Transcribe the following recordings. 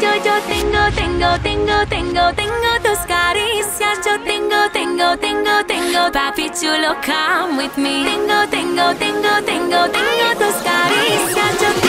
yo, yo tengo, tengo, tengo, tengo, tengo tus caricias. Yo tengo, tengo, tengo, tengo, papi chulo, come with me. Tengo, tengo, tengo, tengo, tengo tus caricias. Yo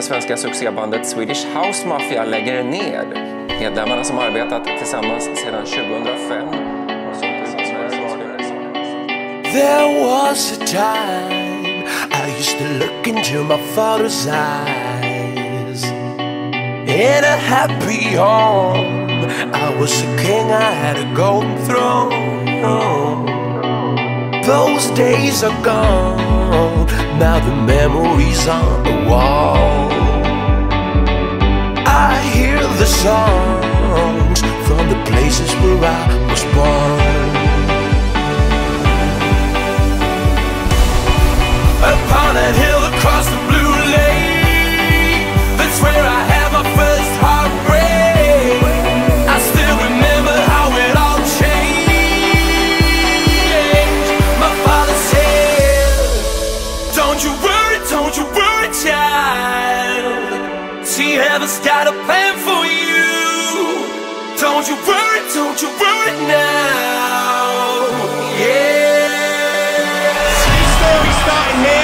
det svenska succébandet Swedish House Mafia lägger ner. Medlemmarna som arbetat tillsammans sedan 2005 There was a time I used to look into my father's eyes. In a happy home I was a king, I had a golden throne. Those days are gone. all. Now the memories on the wall. I hear the songs from the places where I just got a plan for you. Don't you worry, don't you worry now. Yeah. Story starting now.